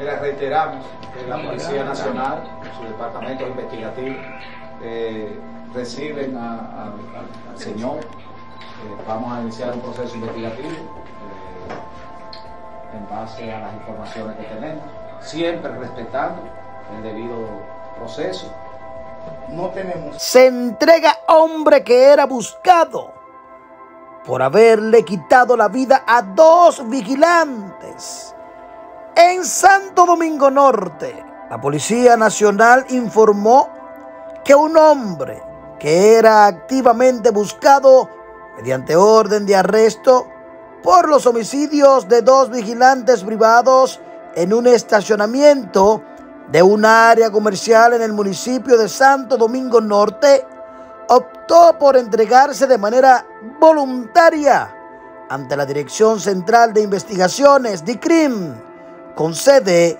Mira, reiteramos que la Policía Nacional, su departamento investigativo, eh, reciben al señor. Eh, vamos a iniciar un proceso investigativo eh, en base a las informaciones que tenemos, siempre respetando el debido proceso. No tenemos. Se entrega hombre que era buscado por haberle quitado la vida a dos vigilantes en Santo Domingo Norte, la Policía Nacional informó que un hombre que era activamente buscado mediante orden de arresto por los homicidios de dos vigilantes privados en un estacionamiento de un área comercial en el municipio de Santo Domingo Norte, optó por entregarse de manera voluntaria ante la Dirección Central de Investigaciones, DICRIM, con sede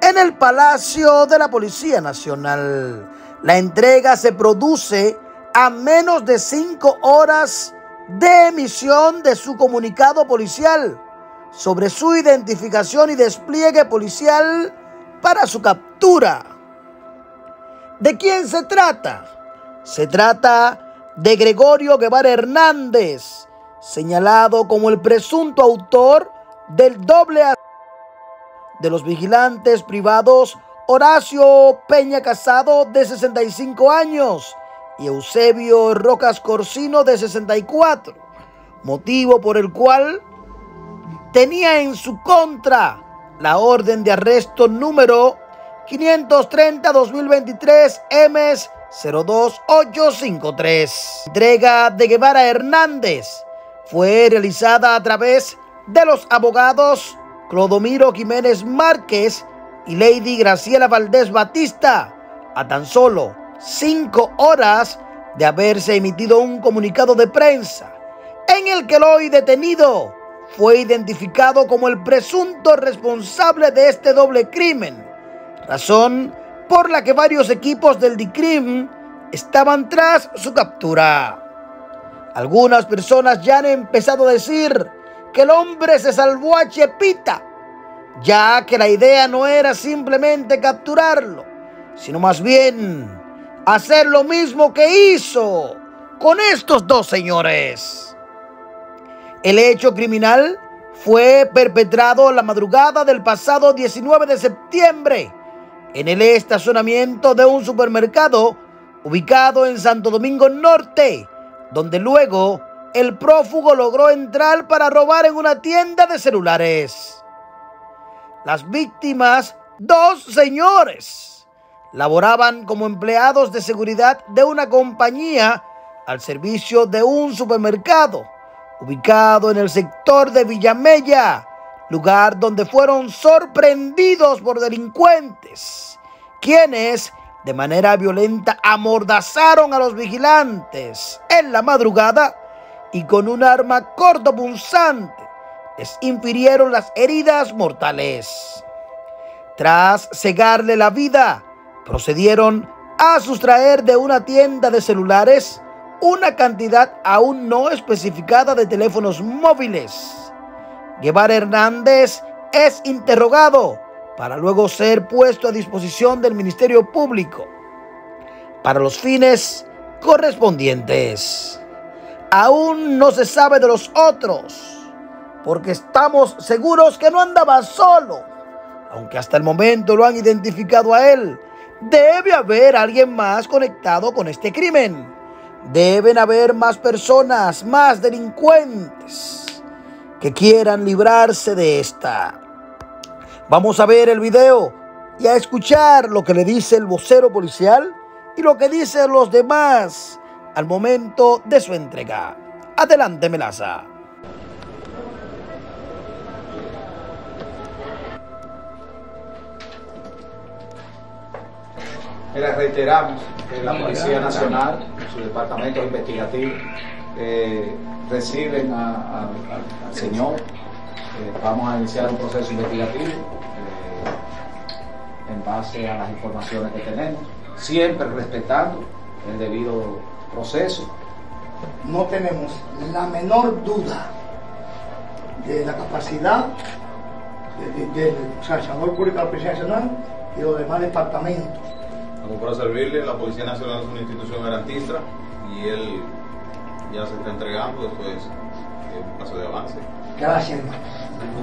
en el Palacio de la Policía Nacional. La entrega se produce a menos de cinco horas de emisión de su comunicado policial sobre su identificación y despliegue policial para su captura. ¿De quién se trata? Se trata de Gregorio Guevara Hernández, señalado como el presunto autor del doble de los vigilantes privados Horacio Peña Casado de 65 años y Eusebio Rocas Corsino de 64, motivo por el cual tenía en su contra la orden de arresto número 530-2023 MS 02853. Entrega de Guevara Hernández fue realizada a través de los abogados Clodomiro Jiménez Márquez y Lady Graciela Valdés Batista, a tan solo cinco horas de haberse emitido un comunicado de prensa en el que el hoy detenido fue identificado como el presunto responsable de este doble crimen, razón por la que varios equipos del DICRIM estaban tras su captura. Algunas personas ya han empezado a decir que el hombre se salvó a Chepita, ya que la idea no era simplemente capturarlo, sino más bien hacer lo mismo que hizo con estos dos señores. El hecho criminal fue perpetrado la madrugada del pasado 19 de septiembre en el estacionamiento de un supermercado ubicado en Santo Domingo Norte, donde luego el prófugo logró entrar para robar en una tienda de celulares. Las víctimas, dos señores, laboraban como empleados de seguridad de una compañía al servicio de un supermercado ubicado en el sector de Villamella, lugar donde fueron sorprendidos por delincuentes, quienes de manera violenta amordazaron a los vigilantes en la madrugada y con un arma cortopunzante les infirieron las heridas mortales. Tras cegarle la vida, procedieron a sustraer de una tienda de celulares una cantidad aún no especificada de teléfonos móviles. Guevara Hernández es interrogado para luego ser puesto a disposición del Ministerio Público para los fines correspondientes. Aún no se sabe de los otros, porque estamos seguros que no andaba solo, aunque hasta el momento lo han identificado a él. Debe haber alguien más conectado con este crimen. Deben haber más personas, más delincuentes que quieran librarse de esta. Vamos a ver el video y a escuchar lo que le dice el vocero policial y lo que dicen los demás al momento de su entrega. Adelante, Melaza. Mira, reiteramos que la Policía Nacional, su departamento investigativo, eh, reciben al señor. Eh, vamos a iniciar un proceso investigativo eh, en base a las informaciones que tenemos, siempre respetando el debido proceso. No tenemos la menor duda de la capacidad de- de- del sancionador público de la Policía Nacional y los demás departamentos. Como para servirle, la Policía Nacional es una institución garantista y él ya se está entregando, esto es un paso de avance. Gracias, hermano.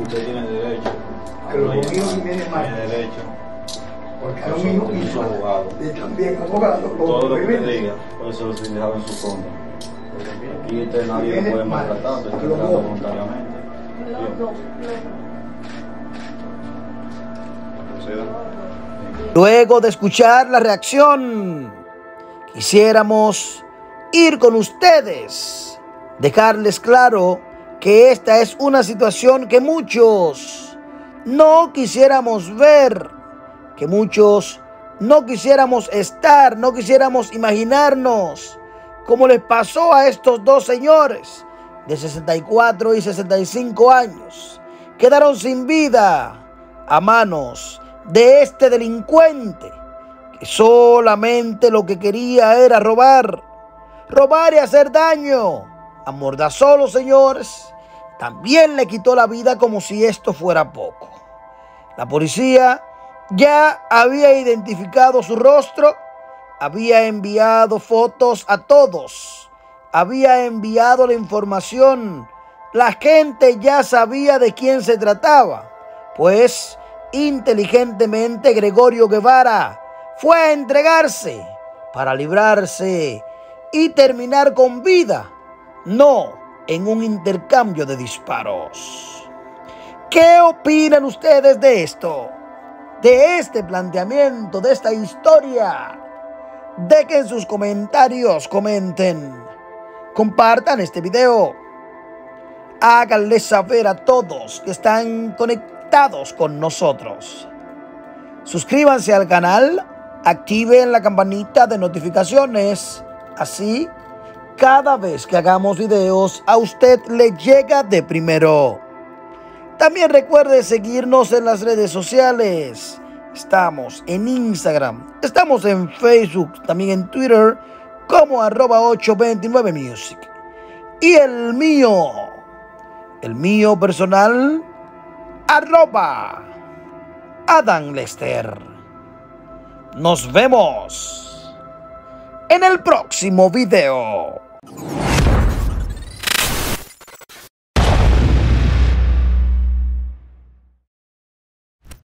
Usted tiene derecho. a Que lo hablar. mío sí viene mal. Tiene derecho. Porque a mí no yo soy abogado. Y también abogado. Todo lo que usted diga, por eso lo estoy dejado en su contra. Aquí usted nadie lo puede mal. maltratar, usted está Lo voluntariamente. Bien. Proceda. Luego de escuchar la reacción, quisiéramos ir con ustedes, dejarles claro que esta es una situación que muchos no quisiéramos ver, que muchos no quisiéramos estar, no quisiéramos imaginarnos, como les pasó a estos dos señores de 64 y 65 años. Quedaron sin vida a manos de este delincuente que solamente lo que quería era robar, robar y hacer daño. Amordazó a los señores, también le quitó la vida como si esto fuera poco. La policía ya había identificado su rostro, había enviado fotos a todos, había enviado la información. La gente ya sabía de quién se trataba, pues inteligentemente Gregorio Guevara fue a entregarse para librarse y terminar con vida, no en un intercambio de disparos. ¿Qué opinan ustedes de esto? De este planteamiento, de esta historia. Dejen sus comentarios, comenten, compartan este video. Háganle saber a todos que están conectados con nosotros. Suscríbanse al canal, activen la campanita de notificaciones. Así, cada vez que hagamos videos, a usted le llega de primero. También recuerde seguirnos en las redes sociales. Estamos en Instagram, estamos en Facebook, también en Twitter como arroba 829music. Y el mío, el mío personal, arroba Adam Lester. Nos vemos en el próximo video.